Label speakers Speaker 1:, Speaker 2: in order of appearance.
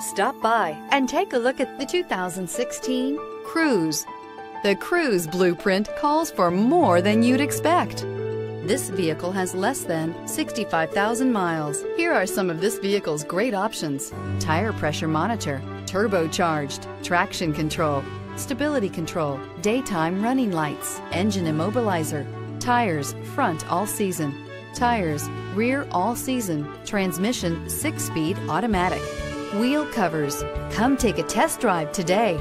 Speaker 1: Stop by and take a look at the 2016 Cruze. The Cruze blueprint calls for more than you'd expect. This vehicle has less than 65,000 miles. Here are some of this vehicle's great options. Tire pressure monitor, turbocharged, traction control, stability control, daytime running lights, engine immobilizer, tires front all season, tires rear all season, transmission six speed automatic, wheel covers. Come take a test drive today.